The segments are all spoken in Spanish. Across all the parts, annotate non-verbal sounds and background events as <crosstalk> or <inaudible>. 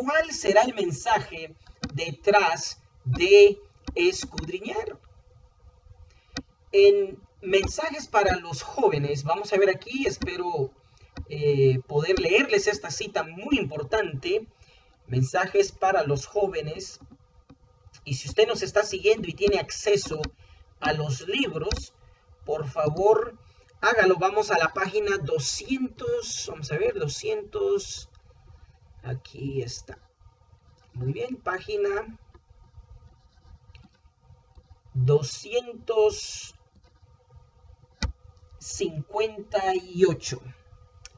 ¿Cuál será el mensaje detrás de escudriñar? En mensajes para los jóvenes, vamos a ver aquí, espero eh, poder leerles esta cita muy importante. Mensajes para los jóvenes. Y si usted nos está siguiendo y tiene acceso a los libros, por favor, hágalo. Vamos a la página 200, vamos a ver, 200, aquí está. Muy bien, página 258.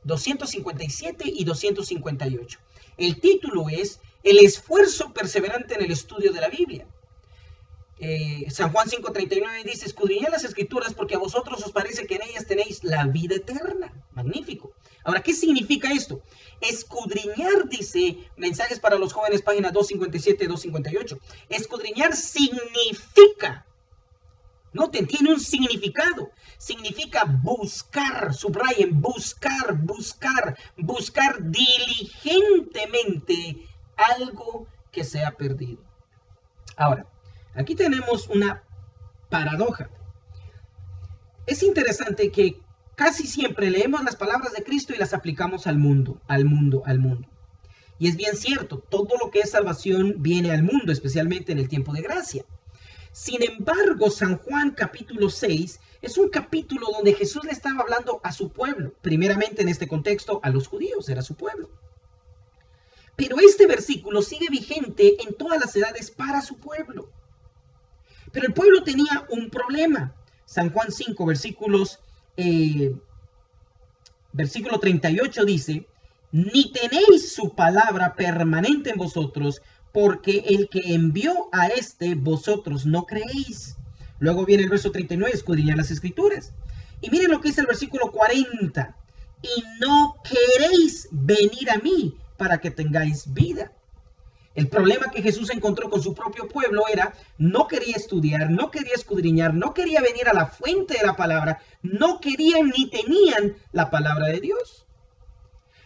257 y 258. El título es El esfuerzo perseverante en el estudio de la Biblia. Eh, San Juan 5:39 dice, escudriñad las escrituras porque a vosotros os parece que en ellas tenéis la vida eterna. Magnífico. Ahora, ¿qué significa esto? Escudriñar, dice Mensajes para los jóvenes, página 257 258. Escudriñar significa, noten, tiene un significado. Significa buscar, subrayen, buscar, buscar, buscar diligentemente algo que se ha perdido. Ahora, Aquí tenemos una paradoja. Es interesante que casi siempre leemos las palabras de Cristo y las aplicamos al mundo, al mundo, al mundo. Y es bien cierto, todo lo que es salvación viene al mundo, especialmente en el tiempo de gracia. Sin embargo, San Juan capítulo 6 es un capítulo donde Jesús le estaba hablando a su pueblo, primeramente en este contexto a los judíos, era su pueblo. Pero este versículo sigue vigente en todas las edades para su pueblo. Pero el pueblo tenía un problema. San Juan 5, versículos, eh, versículo 38 dice, ni tenéis su palabra permanente en vosotros, porque el que envió a este vosotros no creéis. Luego viene el verso 39, escudriñar las escrituras. Y miren lo que dice el versículo 40, y no queréis venir a mí para que tengáis vida. El problema que Jesús encontró con su propio pueblo era, no quería estudiar, no quería escudriñar, no quería venir a la fuente de la palabra, no querían ni tenían la palabra de Dios.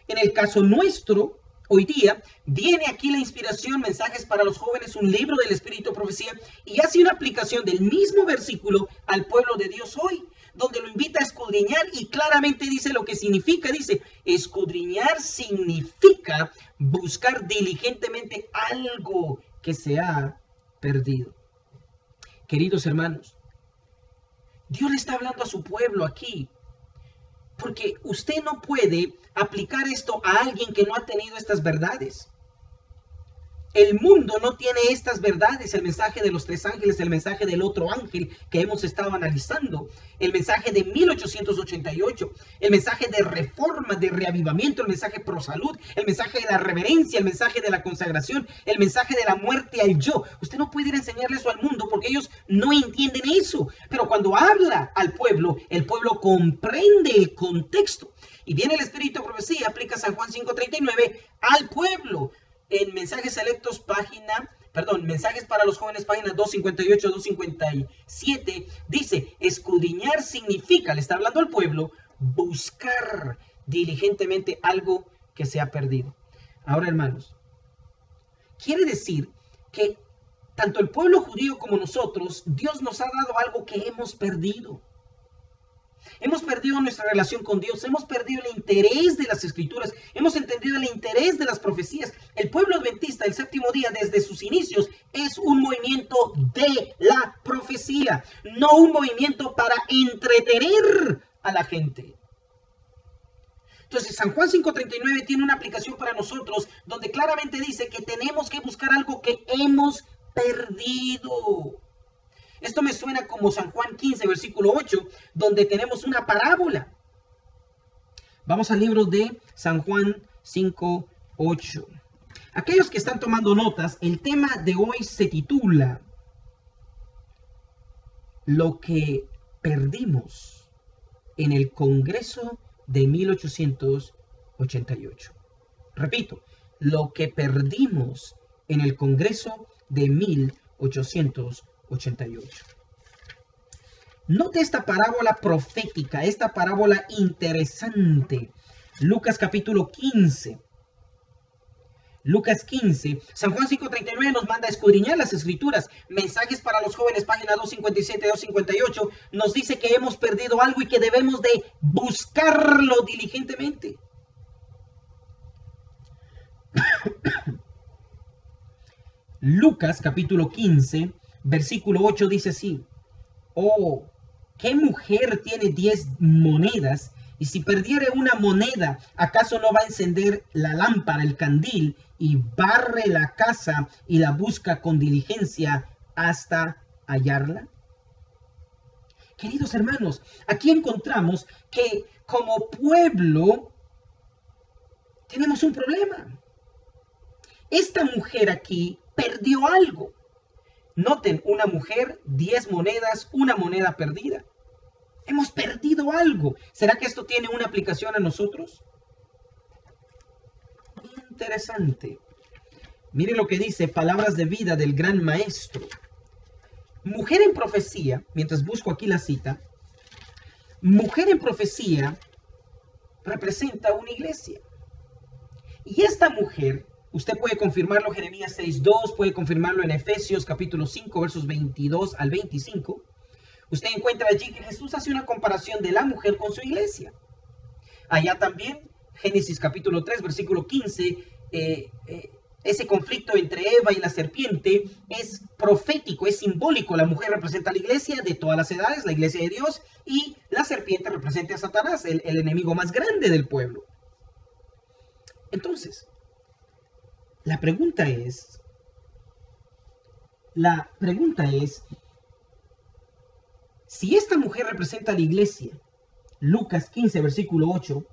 En el caso nuestro, hoy día, viene aquí la inspiración, mensajes para los jóvenes, un libro del Espíritu Profecía, y hace una aplicación del mismo versículo al pueblo de Dios hoy donde lo invita a escudriñar y claramente dice lo que significa. Dice, escudriñar significa buscar diligentemente algo que se ha perdido. Queridos hermanos, Dios le está hablando a su pueblo aquí, porque usted no puede aplicar esto a alguien que no ha tenido estas verdades. El mundo no tiene estas verdades, el mensaje de los tres ángeles, el mensaje del otro ángel que hemos estado analizando, el mensaje de 1888, el mensaje de reforma, de reavivamiento, el mensaje pro salud, el mensaje de la reverencia, el mensaje de la consagración, el mensaje de la muerte al yo. Usted no puede ir a enseñarle eso al mundo porque ellos no entienden eso. Pero cuando habla al pueblo, el pueblo comprende el contexto. Y viene el Espíritu de Profecía, aplica San Juan 5.39 al pueblo en mensajes selectos, página, perdón, mensajes para los jóvenes, página 258, 257, dice, escudriñar significa, le está hablando al pueblo, buscar diligentemente algo que se ha perdido. Ahora, hermanos, quiere decir que tanto el pueblo judío como nosotros, Dios nos ha dado algo que hemos perdido. Hemos perdido nuestra relación con Dios, hemos perdido el interés de las escrituras, hemos entendido el interés de las profecías. El pueblo adventista, el séptimo día, desde sus inicios, es un movimiento de la profecía, no un movimiento para entretener a la gente. Entonces, San Juan 5.39 tiene una aplicación para nosotros donde claramente dice que tenemos que buscar algo que hemos perdido. Esto me suena como San Juan 15, versículo 8, donde tenemos una parábola. Vamos al libro de San Juan 5, 8. Aquellos que están tomando notas, el tema de hoy se titula Lo que perdimos en el Congreso de 1888. Repito, lo que perdimos en el Congreso de 1888. 88. Note esta parábola profética, esta parábola interesante. Lucas capítulo 15. Lucas 15, San Juan 5.39 nos manda a escudriñar las escrituras. Mensajes para los jóvenes, página 257, 258, nos dice que hemos perdido algo y que debemos de buscarlo diligentemente. <coughs> Lucas capítulo 15, versículo 8 dice así, oh, ¿qué mujer tiene 10 monedas? Y si perdiere una moneda, ¿acaso no va a encender la lámpara, el candil, y barre la casa y la busca con diligencia hasta hallarla? Queridos hermanos, aquí encontramos que como pueblo tenemos un problema. Esta mujer aquí perdió algo. Noten, una mujer, diez monedas, una moneda perdida. Hemos perdido algo. ¿Será que esto tiene una aplicación a nosotros? Interesante. Mire lo que dice Palabras de Vida del Gran Maestro. Mujer en profecía, mientras busco aquí la cita, mujer en profecía representa una iglesia. Y esta mujer Usted puede confirmarlo en Jeremías 6.2, puede confirmarlo en Efesios capítulo 5, versos 22 al 25. Usted encuentra allí que Jesús hace una comparación de la mujer con su iglesia. Allá también, Génesis capítulo 3, versículo 15, eh, eh, ese conflicto entre Eva y la serpiente es profético, es simbólico. La mujer representa a la iglesia de todas las edades, la iglesia de Dios, y la serpiente representa a Satanás, el enemigo más grande del pueblo. Entonces, la pregunta es, la pregunta es, si esta mujer representa la iglesia, Lucas 15, versículo 8,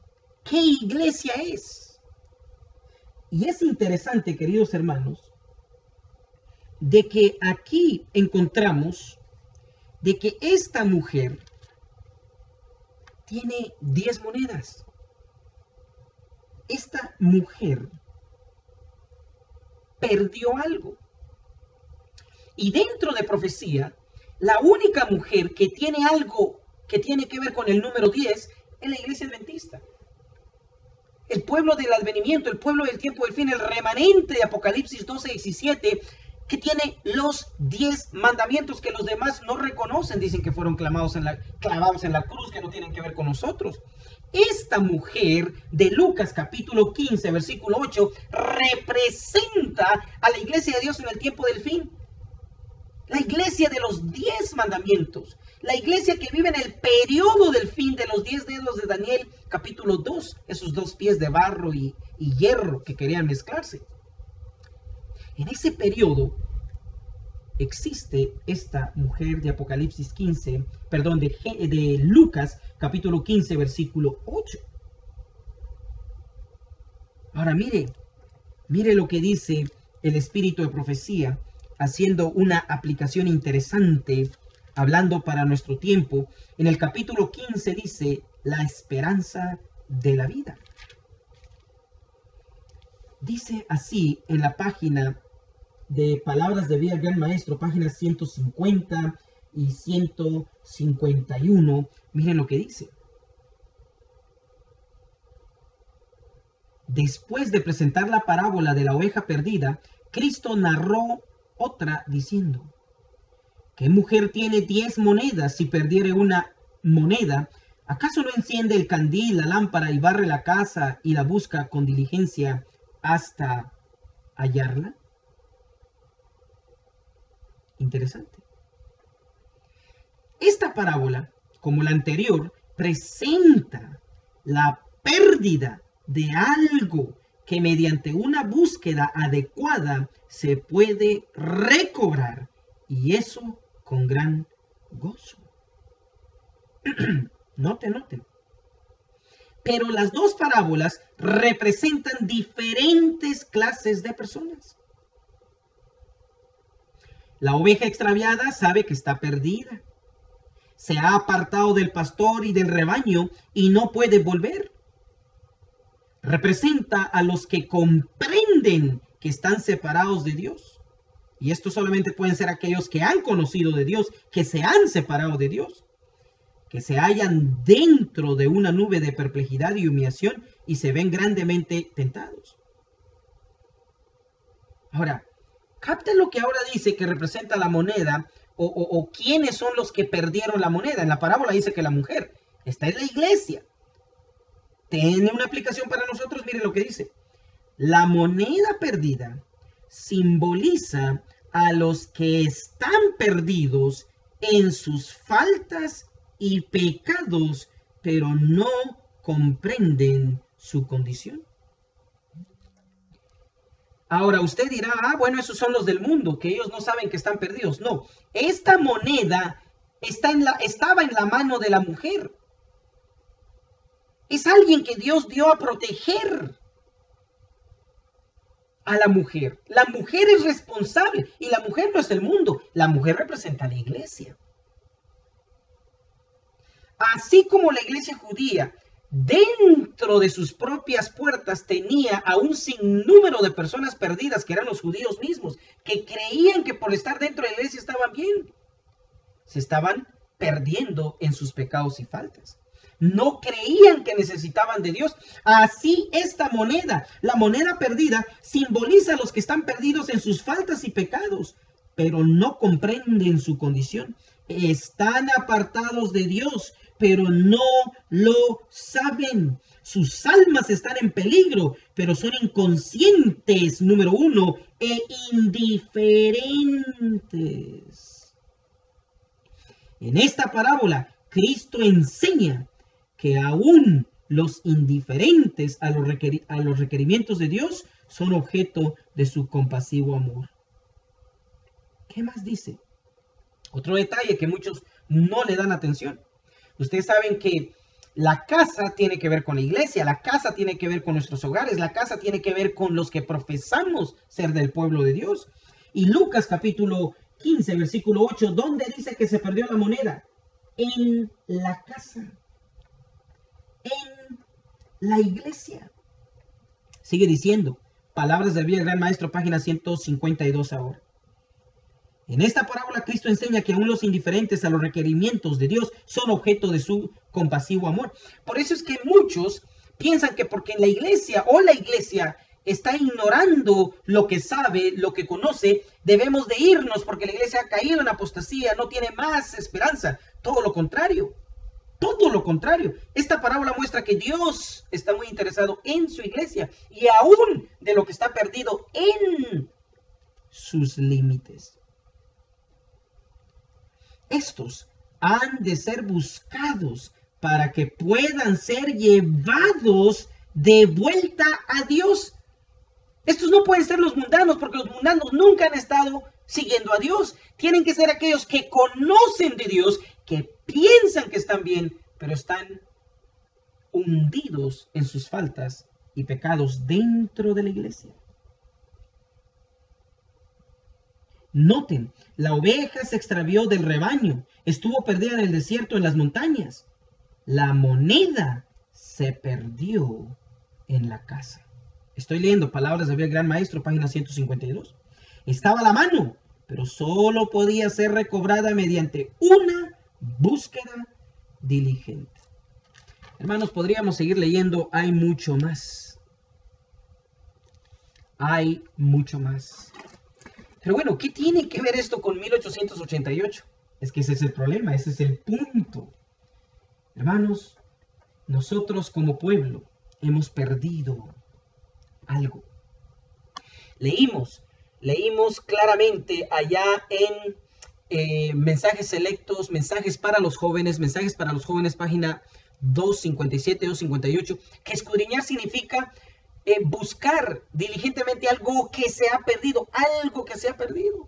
¿qué iglesia es? Y es interesante, queridos hermanos, de que aquí encontramos de que esta mujer tiene 10 monedas. Esta mujer perdió algo. Y dentro de profecía, la única mujer que tiene algo que tiene que ver con el número 10 es la iglesia adventista. El pueblo del advenimiento, el pueblo del tiempo del fin, el remanente de Apocalipsis 12, 17, que tiene los 10 mandamientos que los demás no reconocen, dicen que fueron clamados en la, clavados en la cruz, que no tienen que ver con nosotros. Esta mujer de Lucas capítulo 15, versículo 8, representa a la iglesia de Dios en el tiempo del fin. La iglesia de los diez mandamientos. La iglesia que vive en el periodo del fin de los diez dedos de Daniel capítulo 2. Esos dos pies de barro y, hierro que querían mezclarse. En ese periodo existe esta mujer de Apocalipsis 15, perdón, de, de Lucas capítulo 15, versículo 8. Ahora mire, mire lo que dice el espíritu de profecía, haciendo una aplicación interesante, hablando para nuestro tiempo. En el capítulo 15 dice, la esperanza de la vida. Dice así en la página de Palabras de Vida Gran Maestro, páginas 150 y 151. Miren lo que dice. Después de presentar la parábola de la oveja perdida, Cristo narró otra diciendo, ¿qué mujer tiene diez monedas si perdiere una moneda? ¿Acaso no enciende el candil, la lámpara y barre la casa y la busca con diligencia hasta hallarla? Interesante. Esta parábola, como la anterior, presenta la pérdida de algo que mediante una búsqueda adecuada se puede recobrar y eso con gran gozo. <clears throat> note, note. Pero las dos parábolas representan diferentes clases de personas. La oveja extraviada sabe que está perdida. Se ha apartado del pastor y del rebaño y no puede volver. Representa a los que comprenden que están separados de Dios. Y esto solamente pueden ser aquellos que han conocido de Dios, que se han separado de Dios, que se hallan dentro de una nube de perplejidad y humillación y se ven grandemente tentados. Ahora, capta lo que ahora dice que representa la moneda o, quiénes son los que perdieron la moneda. En la parábola dice que la mujer está en la iglesia. Tiene una aplicación para nosotros, mire lo que dice. La moneda perdida simboliza a los que están perdidos en sus faltas y pecados, pero no comprenden su condición. Ahora usted dirá, ah, bueno, esos son los del mundo, que ellos no saben que están perdidos. No, esta moneda está en la, estaba en la mano de la mujer. Es alguien que Dios dio a proteger a la mujer. La mujer es responsable y la mujer no es el mundo, la mujer representa a la iglesia. Así como la iglesia judía dentro de sus propias puertas tenía a un sinnúmero de personas perdidas, que eran los judíos mismos, que creían que por estar dentro de la iglesia estaban bien. Se estaban perdiendo en sus pecados y faltas. No creían que necesitaban de Dios. Así esta moneda, la moneda perdida, simboliza a los que están perdidos en sus faltas y pecados, pero no comprenden su condición. Están apartados de Dios, pero no lo saben. Sus almas están en peligro, pero son inconscientes, número uno, e indiferentes. En esta parábola, Cristo enseña que aún los indiferentes a los, a los requerimientos de Dios son objeto de su compasivo amor. ¿Qué más dice? Otro detalle que muchos no le dan atención. Ustedes saben que la casa tiene que ver con la iglesia, la casa tiene que ver con nuestros hogares, la casa tiene que ver con los que profesamos ser del pueblo de Dios. Y Lucas capítulo 15, versículo 8, ¿dónde dice que se perdió la moneda? En la casa, en la iglesia. Sigue diciendo, palabras del gran maestro, página 152 ahora. En esta parábola Cristo enseña que aún los indiferentes a los requerimientos de Dios son objeto de su compasivo amor. Por eso es que muchos piensan que porque la iglesia o la iglesia está ignorando lo que sabe, lo que conoce, debemos de irnos porque la iglesia ha caído en apostasía, no tiene más esperanza. Todo lo contrario. Todo lo contrario. Esta parábola muestra que Dios está muy interesado en su iglesia y aún de lo que está perdido en sus límites estos han de ser buscados para que puedan ser llevados de vuelta a Dios. Estos no pueden ser los mundanos porque los mundanos nunca han estado siguiendo a Dios. Tienen que ser aquellos que conocen de Dios, que piensan que están bien, pero están hundidos en sus faltas y pecados dentro de la iglesia. Noten, la oveja se extravió del rebaño, estuvo perdida en el desierto, en las montañas. La moneda se perdió en la casa. Estoy leyendo palabras del gran maestro, página 152. Estaba a la mano, pero solo podía ser recobrada mediante una búsqueda diligente. Hermanos, podríamos seguir leyendo, hay mucho más. Hay mucho más. Pero bueno, ¿qué tiene que ver esto con 1888? Es que ese es el problema, ese es el punto. Hermanos, nosotros como pueblo hemos perdido algo. Leímos, leímos claramente allá en eh, mensajes selectos, mensajes para los jóvenes, mensajes para los jóvenes, página 257, 258, que escudriñar significa buscar diligentemente algo que se ha perdido, algo que se ha perdido.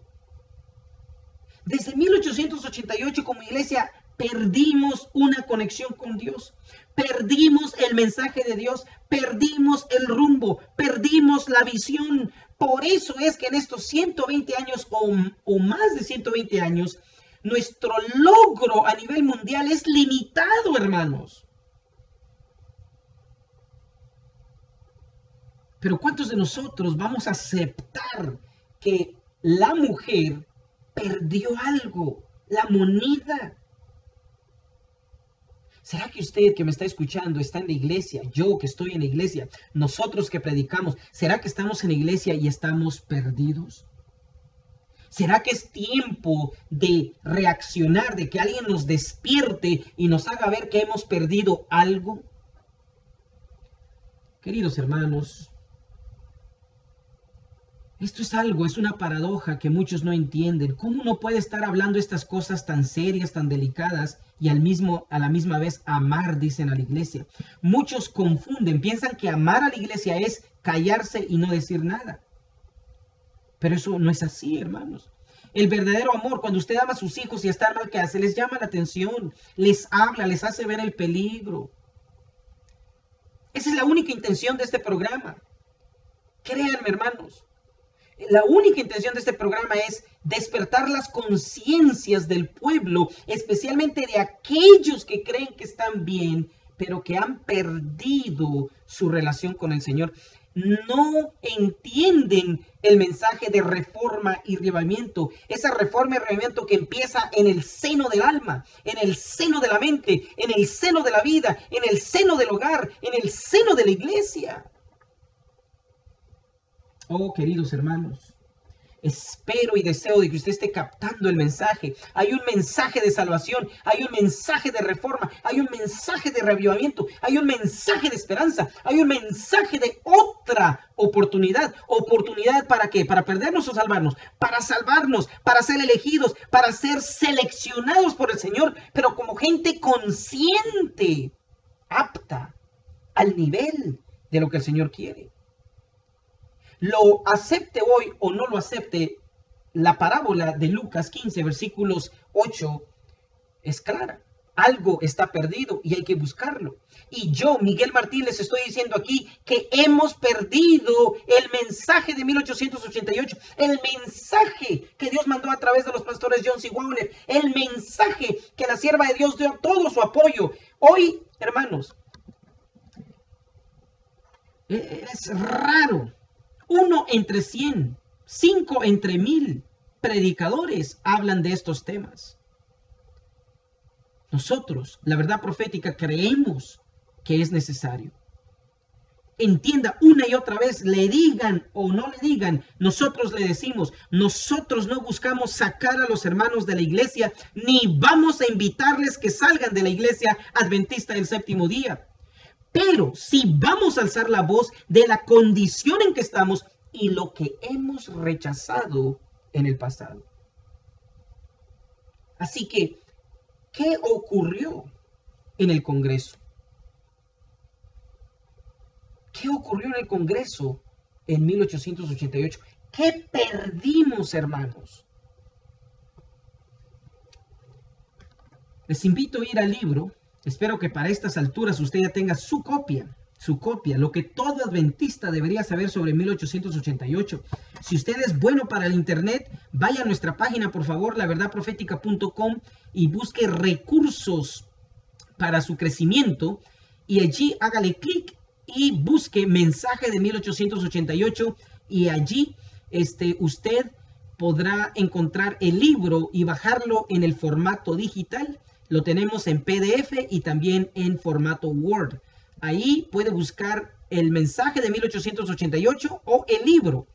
Desde 1888 como iglesia perdimos una conexión con Dios, perdimos el mensaje de Dios, perdimos el rumbo, perdimos la visión. Por eso es que en estos 120 años o, o más de 120 años, nuestro logro a nivel mundial es limitado, hermanos. Pero ¿cuántos de nosotros vamos a aceptar que la mujer perdió algo, la moneda? ¿Será que usted que me está escuchando está en la iglesia? Yo que estoy en la iglesia, nosotros que predicamos, ¿será que estamos en la iglesia y estamos perdidos? ¿Será que es tiempo de reaccionar, de que alguien nos despierte y nos haga ver que hemos perdido algo? Queridos hermanos, esto es algo, es una paradoja que muchos no entienden. ¿Cómo uno puede estar hablando estas cosas tan serias, tan delicadas y al mismo, a la misma vez amar, dicen a la iglesia? Muchos confunden, piensan que amar a la iglesia es callarse y no decir nada. Pero eso no es así, hermanos. El verdadero amor, cuando usted ama a sus hijos y está mal que hace, les llama la atención, les habla, les hace ver el peligro. Esa es la única intención de este programa. Créanme, hermanos, la única intención de este programa es despertar las conciencias del pueblo, especialmente de aquellos que creen que están bien, pero que han perdido su relación con el Señor. No entienden el mensaje de reforma y revivimiento. Esa reforma y revivimiento que empieza en el seno del alma, en el seno de la mente, en el seno de la vida, en el seno del hogar, en el seno de la iglesia. Oh, queridos hermanos, espero y deseo de que usted esté captando el mensaje. Hay un mensaje de salvación, hay un mensaje de reforma, hay un mensaje de reavivamiento, hay un mensaje de esperanza, hay un mensaje de otra oportunidad. ¿Oportunidad para qué? Para perdernos o salvarnos, para salvarnos, para ser elegidos, para ser seleccionados por el Señor, pero como gente consciente, apta al nivel de lo que el Señor quiere lo acepte hoy o no lo acepte, la parábola de Lucas 15, versículos 8, es clara. Algo está perdido y hay que buscarlo. Y yo, Miguel Martín, les estoy diciendo aquí que hemos perdido el mensaje de 1888, el mensaje que Dios mandó a través de los pastores John C. Wagner, el mensaje que la sierva de Dios dio todo su apoyo. Hoy, hermanos, e-, es raro uno entre cien, cinco entre mil predicadores hablan de estos temas. Nosotros, la verdad profética, creemos que es necesario. Entienda una y otra vez, le digan o no le digan, nosotros le decimos, nosotros no buscamos sacar a los hermanos de la iglesia, ni vamos a invitarles que salgan de la iglesia adventista del séptimo día. Pero si vamos a alzar la voz de la condición en que estamos y lo que hemos rechazado en el pasado. Así que, ¿qué ocurrió en el Congreso? ¿Qué ocurrió en el Congreso en 1888? ¿Qué perdimos, hermanos? Les invito a ir al libro Espero que para estas alturas usted ya tenga su copia, su copia, lo que todo adventista debería saber sobre 1888. Si usted es bueno para el Internet, vaya a nuestra página, por favor, laverdadprofética.com y busque recursos para su crecimiento y allí hágale clic y busque mensaje de 1888 y allí este, usted podrá encontrar el libro y bajarlo en el formato digital lo tenemos en PDF y también en formato Word. Ahí puede buscar el mensaje de 1888 o el libro,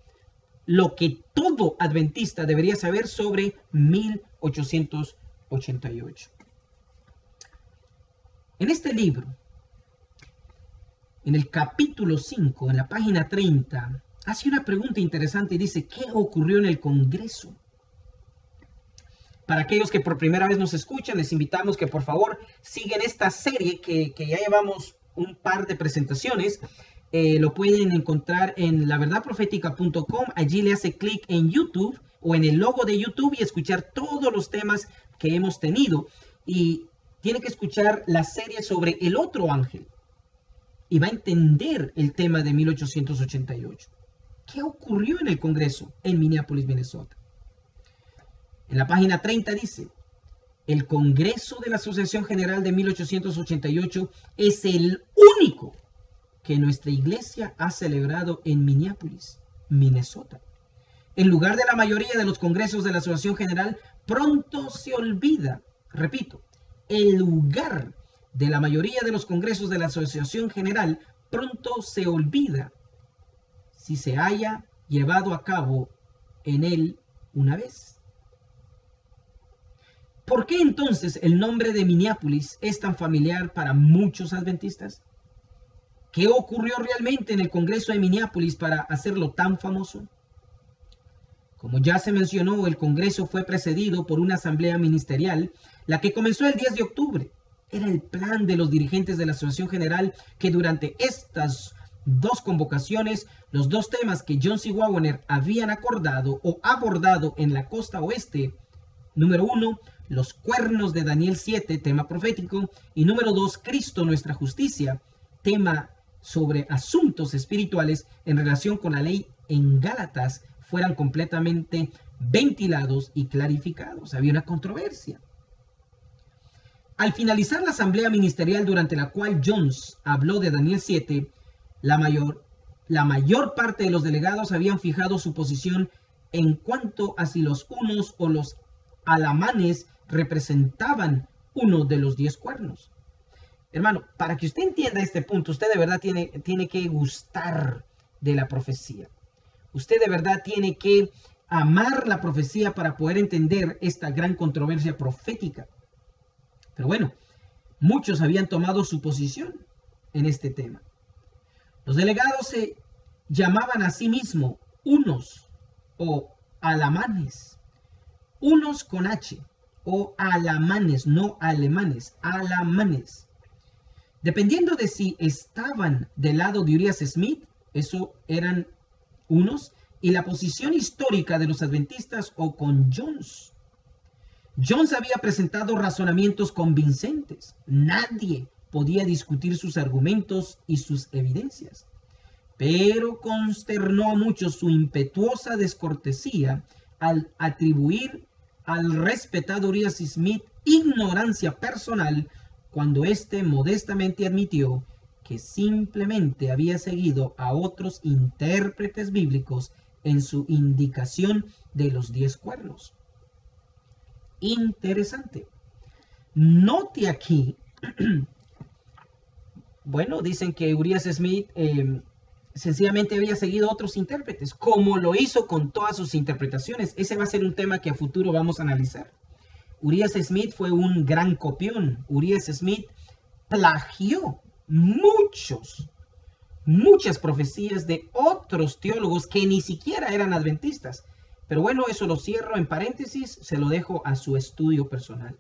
lo que todo adventista debería saber sobre 1888. En este libro, en el capítulo 5, en la página 30, hace una pregunta interesante y dice, ¿qué ocurrió en el Congreso? Para aquellos que por primera vez nos escuchan, les invitamos que por favor sigan esta serie que, ya llevamos un par de presentaciones. Eh, lo pueden encontrar en laverdadprofética.com. Allí le hace clic en YouTube o en el logo de YouTube y escuchar todos los temas que hemos tenido. Y tiene que escuchar la serie sobre el otro ángel. Y va a entender el tema de 1888. ¿Qué ocurrió en el Congreso en Minneapolis, Minnesota? En la página 30 dice, el Congreso de la Asociación General de 1888 es el único que nuestra iglesia ha celebrado en Minneapolis, Minnesota. En lugar de la mayoría de los congresos de la Asociación General, pronto se olvida, repito, el lugar de la mayoría de los congresos de la Asociación General pronto se olvida si se haya llevado a cabo en él una vez. ¿Por qué entonces el nombre de Minneapolis es tan familiar para muchos adventistas? ¿Qué ocurrió realmente en el Congreso de Minneapolis para hacerlo tan famoso? Como ya se mencionó, el Congreso fue precedido por una asamblea ministerial, la que comenzó el 10 de octubre. Era el plan de los dirigentes de la Asociación General que durante estas dos convocaciones, los dos temas que John C. Wagner habían acordado o abordado en la costa oeste, número uno, los cuernos de Daniel 7, tema profético, y número dos, Cristo, nuestra justicia, tema sobre asuntos espirituales en relación con la ley en Gálatas, fueran completamente ventilados y clarificados. Había una controversia. Al finalizar la asamblea ministerial durante la cual Jones habló de Daniel 7, la mayor, la mayor parte de los delegados habían fijado su posición en cuanto a si los unos o los alamanes representaban uno de los diez cuernos. Hermano, para que usted entienda este punto, usted de verdad tiene, tiene que gustar de la profecía. Usted de verdad tiene que amar la profecía para poder entender esta gran controversia profética. Pero bueno, muchos habían tomado su posición en este tema. Los delegados se llamaban a sí mismos unos o alamanes, unos con H o alamanes, no alemanes, alamanes. Dependiendo de si estaban del lado de Urias Smith, eso eran unos y la posición histórica de los adventistas o con Jones. Jones había presentado razonamientos convincentes. Nadie podía discutir sus argumentos y sus evidencias. Pero consternó a muchos su impetuosa descortesía al atribuir al respetado Urias Smith ignorancia personal cuando éste modestamente admitió que simplemente había seguido a otros intérpretes bíblicos en su indicación de los diez cuernos. Interesante. Note aquí, <clears throat> bueno, dicen que Urias Smith em, sencillamente había seguido otros intérpretes, como lo hizo con todas sus interpretaciones. Ese va a ser un tema que a futuro vamos a analizar. Urias Smith fue un gran copión. Urias Smith plagió muchos, muchas profecías de otros teólogos que ni siquiera eran adventistas. Pero bueno, eso lo cierro en paréntesis, se lo dejo a su estudio personal.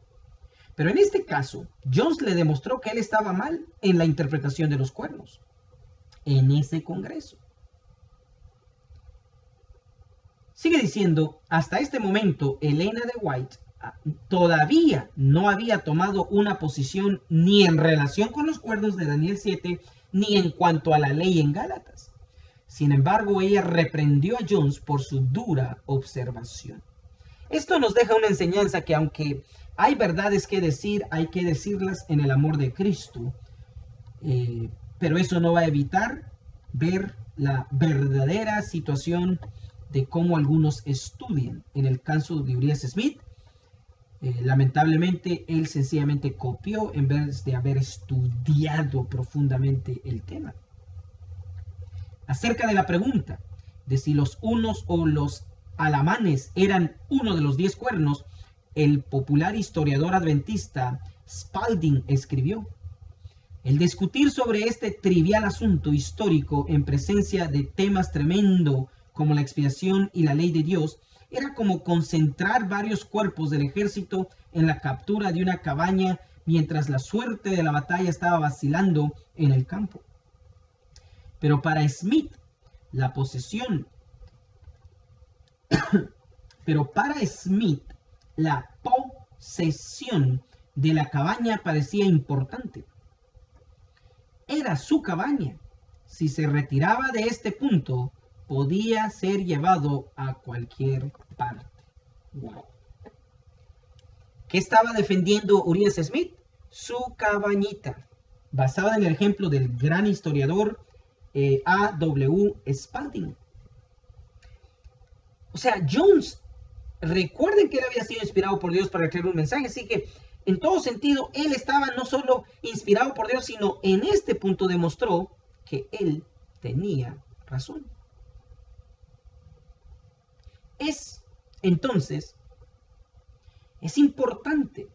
Pero en este caso, Jones le demostró que él estaba mal en la interpretación de los cuernos, en ese congreso. Sigue diciendo, hasta este momento, Elena de White todavía no había tomado una posición ni en relación con los cuernos de Daniel 7, ni en cuanto a la ley en Gálatas. Sin embargo, ella reprendió a Jones por su dura observación. Esto nos deja una enseñanza que aunque hay verdades que decir, hay que decirlas en el amor de Cristo. Eh, pero eso no va a evitar ver la verdadera situación de cómo algunos estudian. En el caso de Urias Smith, eh, lamentablemente, él sencillamente copió en vez de haber estudiado profundamente el tema. Acerca de la pregunta de si los unos o los alamanes eran uno de los diez cuernos, el popular historiador adventista Spalding escribió, el discutir sobre este trivial asunto histórico en presencia de temas tremendo como la expiación y la ley de Dios era como concentrar varios cuerpos del ejército en la captura de una cabaña mientras la suerte de la batalla estaba vacilando en el campo. Pero para Smith, la posesión, <coughs> pero para Smith, la posesión de la cabaña parecía importante. Era su cabaña. Si se retiraba de este punto, podía ser llevado a cualquier parte. ¿Qué estaba defendiendo Urias Smith? Su cabañita, basada en el ejemplo del gran historiador eh, A. W. Spalding. O sea, Jones, recuerden que él había sido inspirado por Dios para crear un mensaje, así que en todo sentido, él estaba no solo inspirado por Dios, sino en este punto demostró que él tenía razón. Es entonces, es importante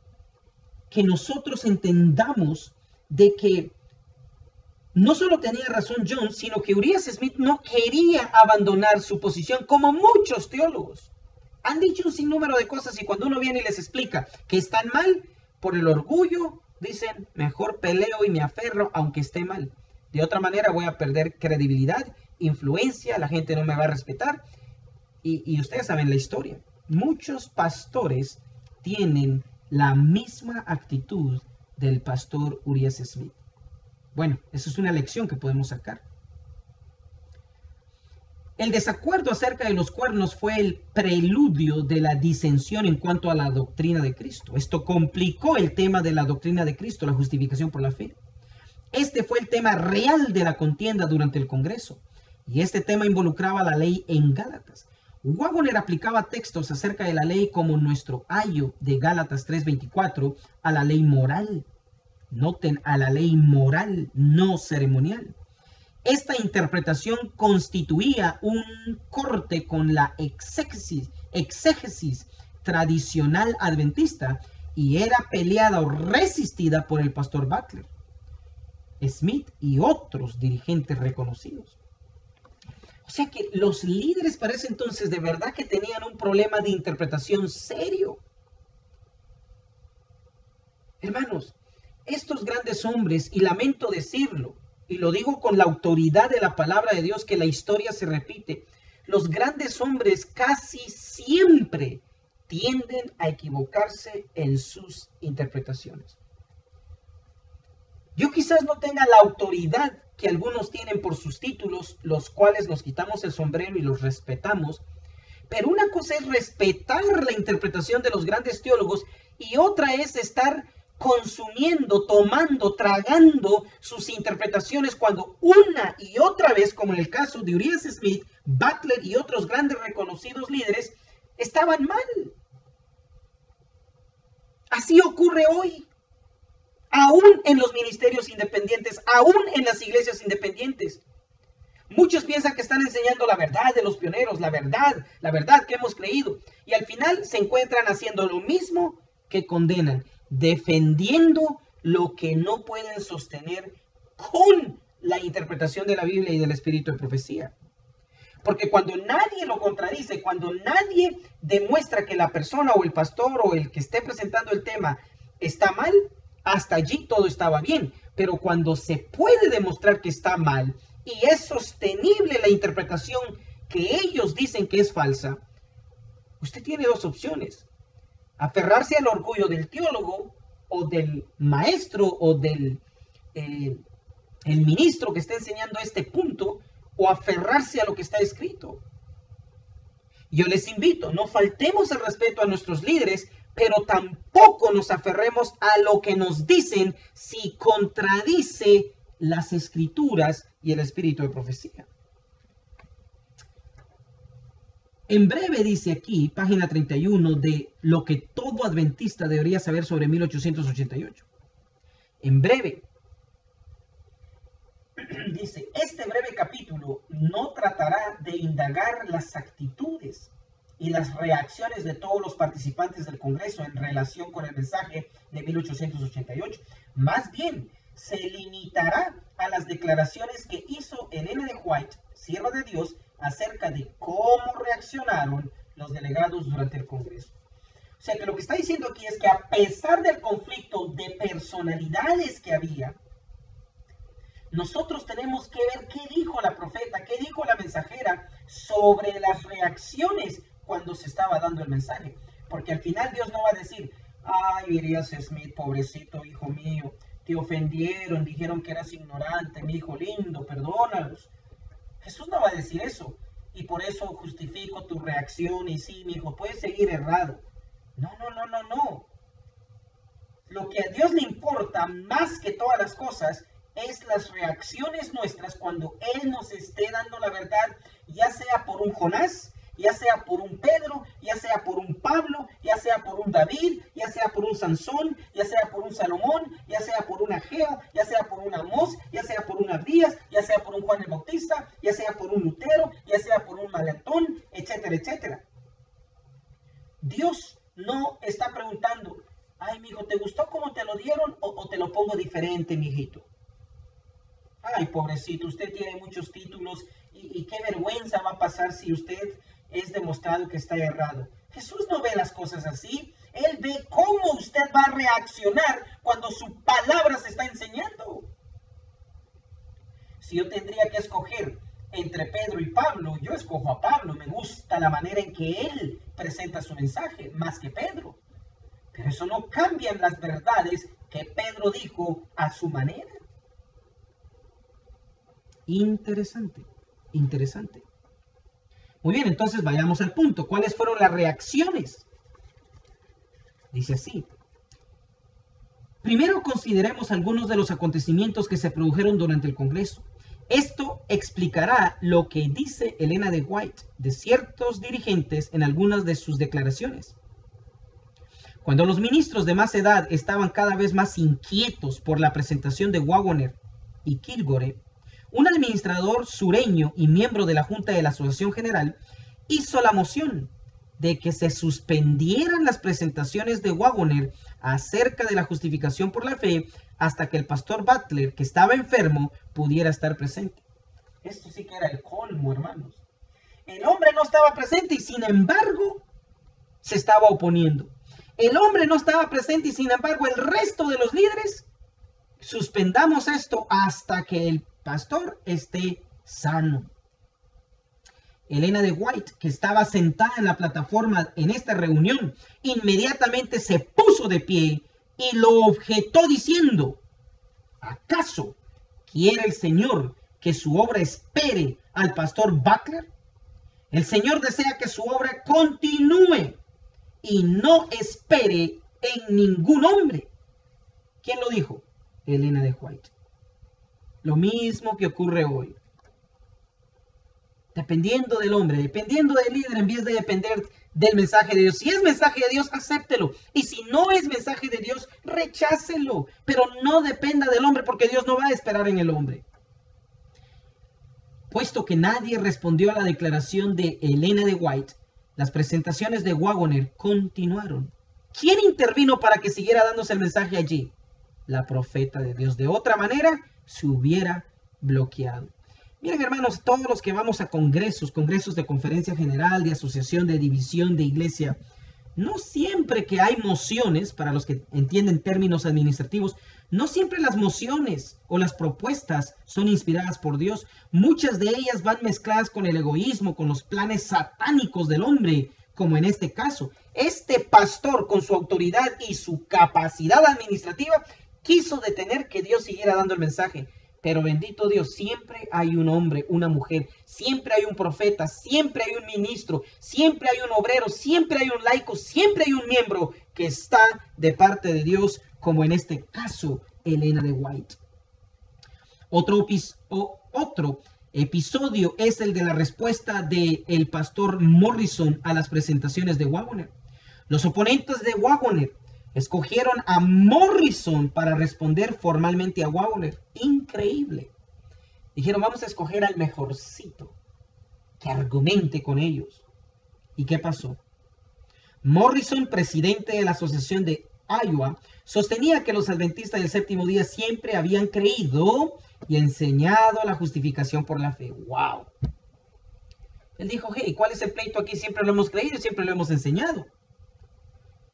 que nosotros entendamos de que no solo tenía razón John, sino que Urias Smith no quería abandonar su posición como muchos teólogos. Han dicho un sinnúmero de cosas y cuando uno viene y les explica que están mal, por el orgullo, dicen, mejor peleo y me aferro aunque esté mal. De otra manera voy a perder credibilidad, influencia, la gente no me va a respetar. Y, ustedes saben la historia. Muchos pastores tienen la misma actitud del pastor Urias Smith. Bueno, eso es una lección que podemos sacar. El desacuerdo acerca de los cuernos fue el preludio de la disensión en cuanto a la doctrina de Cristo. Esto complicó el tema de la doctrina de Cristo, la justificación por la fe. Este fue el tema real de la contienda durante el Congreso, y este tema involucraba la ley en Gálatas. Wagoner aplicaba textos acerca de la ley como nuestro ayo de Gálatas 3:24 a la ley moral Noten a la ley moral, no ceremonial. Esta interpretación constituía un corte con la exégesis, tradicional adventista y era peleada o resistida por el pastor Butler, Smith y otros dirigentes reconocidos. O sea que los líderes para entonces de verdad que tenían un problema de interpretación serio. Hermanos, estos grandes hombres, y lamento decirlo, y lo digo con la autoridad de la palabra de Dios que la historia se repite, los grandes hombres casi siempre tienden a equivocarse en sus interpretaciones. Yo quizás no tenga la autoridad que algunos tienen por sus títulos, los cuales nos quitamos el sombrero y los respetamos, pero una cosa es respetar la interpretación de los grandes teólogos y otra es estar consumiendo, tomando, tragando sus interpretaciones cuando una y otra vez, como en el caso de Urias Smith, Butler y otros grandes reconocidos líderes, estaban mal. Así ocurre hoy, aún en los ministerios independientes, aún en las iglesias independientes. Muchos piensan que están enseñando la verdad de los pioneros, la verdad, la verdad que hemos creído, y al final se encuentran haciendo lo mismo que condenan defendiendo lo que no pueden sostener con la interpretación de la Biblia y del espíritu de profecía. Porque cuando nadie lo contradice, cuando nadie demuestra que la persona o el pastor o el que esté presentando el tema está mal, hasta allí todo estaba bien. Pero cuando se puede demostrar que está mal y es sostenible la interpretación que ellos dicen que es falsa, usted tiene dos opciones aferrarse al orgullo del teólogo o del maestro o del eh, el ministro que está enseñando este punto o aferrarse a lo que está escrito. Yo les invito, no faltemos el respeto a nuestros líderes, pero tampoco nos aferremos a lo que nos dicen si contradice las escrituras y el espíritu de profecía. En breve dice aquí, página 31, de lo que todo adventista debería saber sobre 1888. En breve, <clears throat> dice, este breve capítulo no tratará de indagar las actitudes y las reacciones de todos los participantes del Congreso en relación con el mensaje de 1888. Más bien, se limitará a las declaraciones que hizo Elena de White, sierva de Dios, acerca de cómo reaccionaron los delegados durante el Congreso. O sea que lo que está diciendo aquí es que a pesar del conflicto de personalidades que había, nosotros tenemos que ver qué dijo la profeta, qué dijo la mensajera sobre las reacciones cuando se estaba dando el mensaje. Porque al final Dios no va a decir, ay, Urias Smith, pobrecito hijo mío, te ofendieron, dijeron que eras ignorante, mi hijo lindo, perdónalos. Jesús no va a decir eso. Y por eso justifico tu reacción y sí, mi hijo, puedes seguir errado. No, no, no, no, no. Lo que a Dios le importa más que todas las cosas es las reacciones nuestras cuando Él nos esté dando la verdad, ya sea por un Jonás, ya sea por un Pedro, ya sea por un Pablo, ya sea por un David, ya sea por un Sansón, ya sea por un Salomón, ya sea por una Gea, ya sea por una Mos, ya sea por un Abdías, ya sea por un Juan el Bautista, ya sea por un Lutero, ya sea por un Malatón, etcétera, etcétera. Dios no está preguntando, ay, mi hijo, ¿te gustó cómo te lo dieron o, te lo pongo diferente, mi hijito? Ay, pobrecito, usted tiene muchos títulos y qué vergüenza va a pasar si usted es demostrado que está errado. Jesús no ve las cosas así. Él ve cómo usted va a reaccionar cuando su palabra se está enseñando. Si yo tendría que escoger entre Pedro y Pablo, yo escojo a Pablo. Me gusta la manera en que él presenta su mensaje, más que Pedro. Pero eso no cambia las verdades que Pedro dijo a su manera. Interesante, interesante. Muy bien, entonces vayamos al punto. ¿Cuáles fueron las reacciones? Dice así. Primero consideremos algunos de los acontecimientos que se produjeron durante el Congreso. Esto explicará lo que dice Elena de White de ciertos dirigentes en algunas de sus declaraciones. Cuando los ministros de más edad estaban cada vez más inquietos por la presentación de Wagoner y Kilgore, un administrador sureño y miembro de la Junta de la Asociación General hizo la moción de que se suspendieran las presentaciones de Wagoner acerca de la justificación por la fe hasta que el pastor Butler, que estaba enfermo, pudiera estar presente. Esto sí que era el colmo, hermanos. El hombre no estaba presente y sin embargo se estaba oponiendo. El hombre no estaba presente y sin embargo el resto de los líderes suspendamos esto hasta que el pastor esté sano. Elena de White, que estaba sentada en la plataforma en esta reunión, inmediatamente se puso de pie y lo objetó diciendo, ¿acaso quiere el Señor que su obra espere al pastor Butler? El Señor desea que su obra continúe y no espere en ningún hombre. ¿Quién lo dijo? Elena de White. Lo mismo que ocurre hoy. Dependiendo del hombre, dependiendo del líder, en vez de depender del mensaje de Dios. Si es mensaje de Dios, acéptelo. Y si no es mensaje de Dios, rechácelo. Pero no dependa del hombre, porque Dios no va a esperar en el hombre. Puesto que nadie respondió a la declaración de Elena de White, las presentaciones de Wagoner continuaron. ¿Quién intervino para que siguiera dándose el mensaje allí? La profeta de Dios. De otra manera, se hubiera bloqueado. Miren hermanos, todos los que vamos a congresos, congresos de conferencia general, de asociación, de división, de iglesia, no siempre que hay mociones, para los que entienden términos administrativos, no siempre las mociones o las propuestas son inspiradas por Dios. Muchas de ellas van mezcladas con el egoísmo, con los planes satánicos del hombre, como en este caso. Este pastor, con su autoridad y su capacidad administrativa, quiso detener que Dios siguiera dando el mensaje. Pero bendito Dios, siempre hay un hombre, una mujer, siempre hay un profeta, siempre hay un ministro, siempre hay un obrero, siempre hay un laico, siempre hay un miembro que está de parte de Dios, como en este caso Elena de White. Otro, episodio es el de la respuesta del el pastor Morrison a las presentaciones de Wagoner. Los oponentes de Wagoner Escogieron a Morrison para responder formalmente a Wagner. Increíble. Dijeron, vamos a escoger al mejorcito que argumente con ellos. ¿Y qué pasó? Morrison, presidente de la Asociación de Iowa, sostenía que los adventistas del séptimo día siempre habían creído y enseñado la justificación por la fe. ¡Wow! Él dijo, hey, ¿cuál es el pleito aquí? Siempre lo hemos creído y siempre lo hemos enseñado.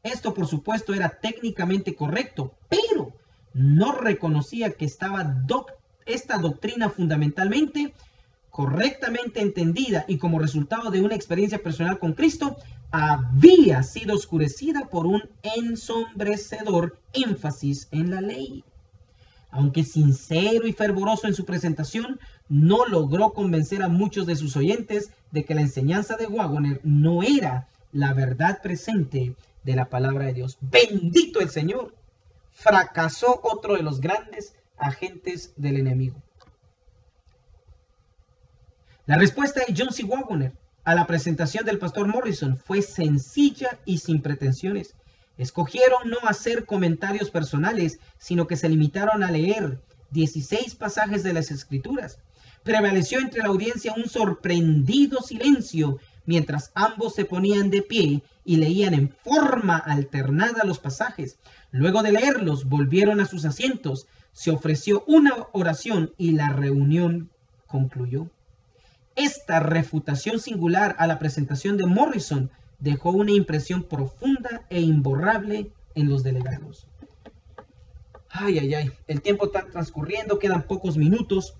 Esto, por supuesto, era técnicamente correcto, pero no reconocía que estaba esta doctrina fundamentalmente correctamente entendida y como resultado de una experiencia personal con Cristo, había sido oscurecida por un ensombrecedor énfasis en la ley. Aunque sincero y fervoroso en su presentación, no logró convencer a muchos de sus oyentes de que la enseñanza de Wagoner no era la verdad presente de la palabra de Dios. Bendito el Señor. Fracasó otro de los grandes agentes del enemigo. La respuesta de John C. Wagoner a la presentación del pastor Morrison fue sencilla y sin pretensiones. Escogieron no hacer comentarios personales, sino que se limitaron a leer 16 pasajes de las Escrituras. Prevaleció entre la audiencia un sorprendido silencio mientras ambos se ponían de pie y leían en forma alternada los pasajes. Luego de leerlos, volvieron a sus asientos, se ofreció una oración y la reunión concluyó. Esta refutación singular a la presentación de Morrison dejó una impresión profunda e imborrable en los delegados. Ay, ay, ay, el tiempo está transcurriendo, quedan pocos minutos.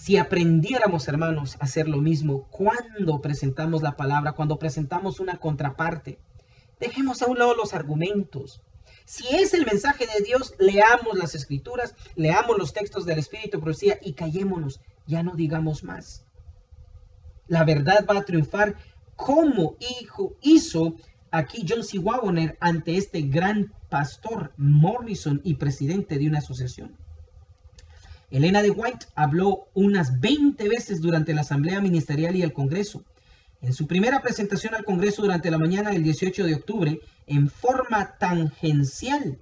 Si aprendiéramos, hermanos, a hacer lo mismo cuando presentamos la palabra, cuando presentamos una contraparte, dejemos a un lado los argumentos. Si es el mensaje de Dios, leamos las escrituras, leamos los textos del Espíritu Profecía y callémonos, ya no digamos más. La verdad va a triunfar como hijo hizo aquí John C. Wagoner ante este gran pastor Morrison y presidente de una asociación. Elena de White habló unas 20 veces durante la Asamblea Ministerial y el Congreso. En su primera presentación al Congreso durante la mañana del 18 de octubre, en forma tangencial,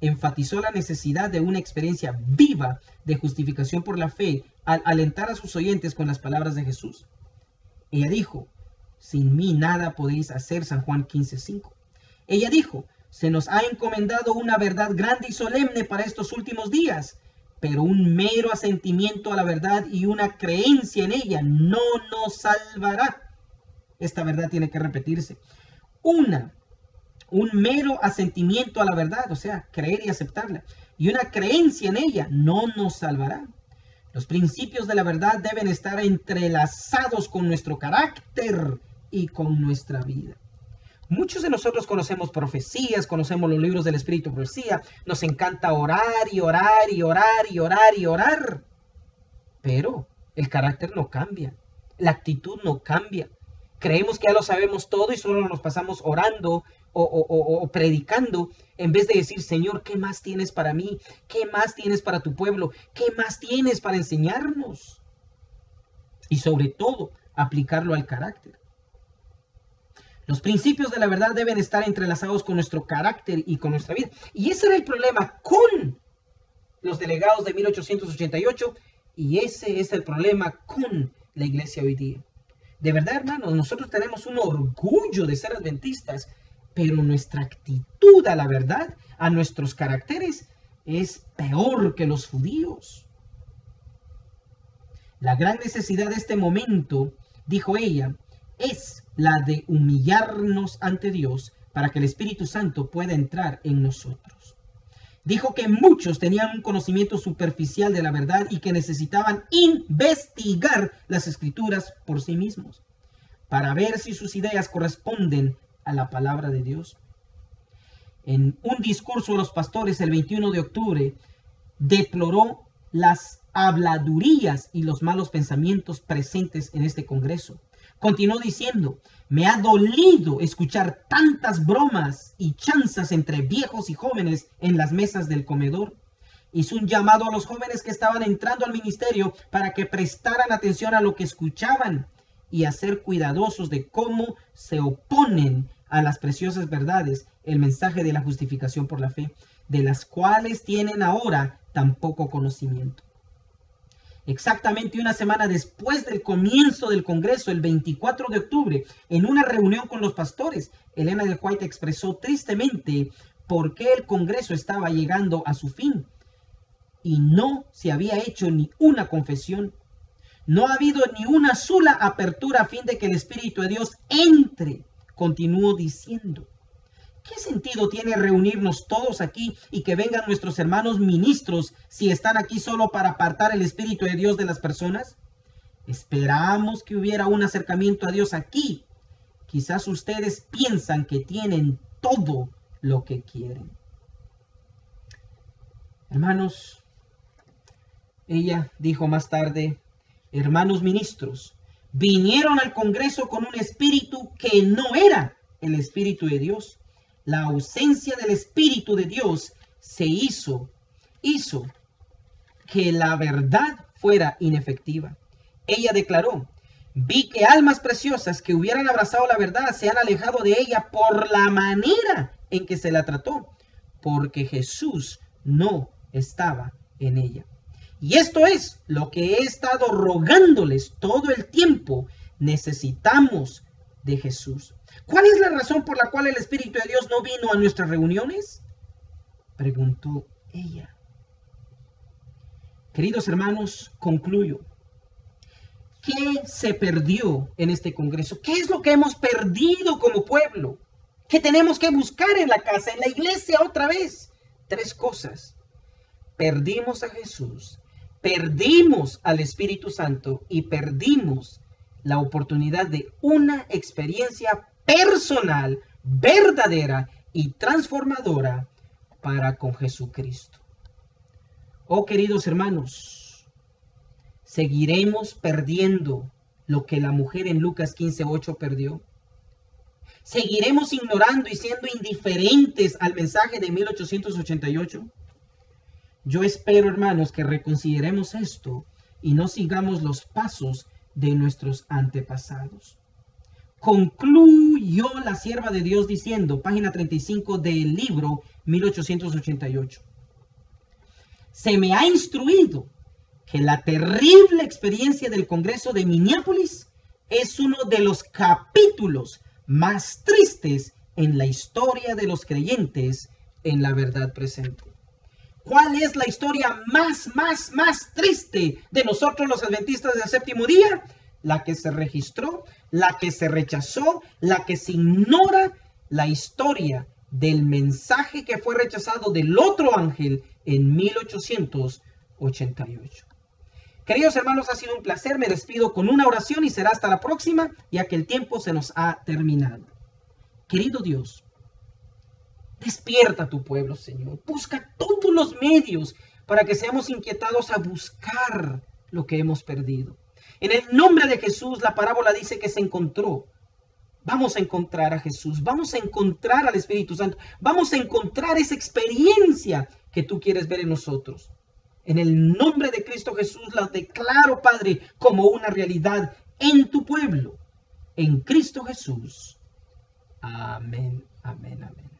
enfatizó la necesidad de una experiencia viva de justificación por la fe al alentar a sus oyentes con las palabras de Jesús. Ella dijo, sin mí nada podéis hacer, San Juan 15:5. Ella dijo, se nos ha encomendado una verdad grande y solemne para estos últimos días, pero un mero asentimiento a la verdad y una creencia en ella no nos salvará. Esta verdad tiene que repetirse. Una, un mero asentimiento a la verdad, o sea, creer y aceptarla, y una creencia en ella no nos salvará. Los principios de la verdad deben estar entrelazados con nuestro carácter y con nuestra vida. Muchos de nosotros conocemos profecías, conocemos los libros del Espíritu Profecía, nos encanta orar y orar y orar y orar y orar, pero el carácter no cambia, la actitud no cambia. Creemos que ya lo sabemos todo y solo nos pasamos orando o, o, predicando en vez de decir, Señor, ¿qué más tienes para mí? ¿Qué más tienes para tu pueblo? ¿Qué más tienes para enseñarnos? Y sobre todo, aplicarlo al carácter. Los principios de la verdad deben estar entrelazados con nuestro carácter y con nuestra vida. Y ese era el problema con los delegados de 1888 y ese es el problema con la iglesia hoy día. De verdad, hermanos, nosotros tenemos un orgullo de ser adventistas, pero nuestra actitud a la verdad, a nuestros caracteres, es peor que los judíos. La gran necesidad de este momento, dijo ella, es la de humillarnos ante Dios para que el Espíritu Santo pueda entrar en nosotros. Dijo que muchos tenían un conocimiento superficial de la verdad y que necesitaban investigar las escrituras por sí mismos para ver si sus ideas corresponden a la palabra de Dios. En un discurso de los pastores el 21 de octubre, deploró las habladurías y los malos pensamientos presentes en este Congreso. Continuó diciendo, me ha dolido escuchar tantas bromas y chanzas entre viejos y jóvenes en las mesas del comedor. Hizo un llamado a los jóvenes que estaban entrando al ministerio para que prestaran atención a lo que escuchaban y a ser cuidadosos de cómo se oponen a las preciosas verdades, el mensaje de la justificación por la fe, de las cuales tienen ahora tan poco conocimiento. Exactamente una semana después del comienzo del Congreso, el 24 de octubre, en una reunión con los pastores, Elena de White expresó tristemente por qué el Congreso estaba llegando a su fin y no se había hecho ni una confesión. No ha habido ni una sola apertura a fin de que el Espíritu de Dios entre, continuó diciendo. ¿Qué sentido tiene reunirnos todos aquí y que vengan nuestros hermanos ministros si están aquí solo para apartar el Espíritu de Dios de las personas? Esperamos que hubiera un acercamiento a Dios aquí. Quizás ustedes piensan que tienen todo lo que quieren. Hermanos, ella dijo más tarde, hermanos ministros, vinieron al Congreso con un espíritu que no era el espíritu de Dios la ausencia del Espíritu de Dios se hizo, hizo que la verdad fuera inefectiva. Ella declaró, vi que almas preciosas que hubieran abrazado la verdad se han alejado de ella por la manera en que se la trató, porque Jesús no estaba en ella. Y esto es lo que he estado rogándoles todo el tiempo. Necesitamos de Jesús. ¿Cuál es la razón por la cual el Espíritu de Dios no vino a nuestras reuniones? Preguntó ella. Queridos hermanos, concluyo. ¿Qué se perdió en este Congreso? ¿Qué es lo que hemos perdido como pueblo? ¿Qué tenemos que buscar en la casa, en la iglesia otra vez? Tres cosas. Perdimos a Jesús, perdimos al Espíritu Santo y perdimos la oportunidad de una experiencia personal, verdadera y transformadora para con Jesucristo. Oh queridos hermanos, seguiremos perdiendo lo que la mujer en Lucas 15:8 perdió. Seguiremos ignorando y siendo indiferentes al mensaje de 1888. Yo espero, hermanos, que reconsideremos esto y no sigamos los pasos de nuestros antepasados. Concluyó la sierva de Dios diciendo, página 35 del libro 1888. Se me ha instruido que la terrible experiencia del Congreso de Minneapolis es uno de los capítulos más tristes en la historia de los creyentes en la verdad presente. ¿Cuál es la historia más, más, más triste de nosotros los adventistas del séptimo día? La que se registró, la que se rechazó, la que se ignora, la historia del mensaje que fue rechazado del otro ángel en 1888. Queridos hermanos, ha sido un placer. Me despido con una oración y será hasta la próxima, ya que el tiempo se nos ha terminado. Querido Dios, Despierta tu pueblo, Señor. Busca todos los medios para que seamos inquietados a buscar lo que hemos perdido. En el nombre de Jesús, la parábola dice que se encontró. Vamos a encontrar a Jesús, vamos a encontrar al Espíritu Santo, vamos a encontrar esa experiencia que tú quieres ver en nosotros. En el nombre de Cristo Jesús la declaro, Padre, como una realidad en tu pueblo. En Cristo Jesús. Amén, amén, amén.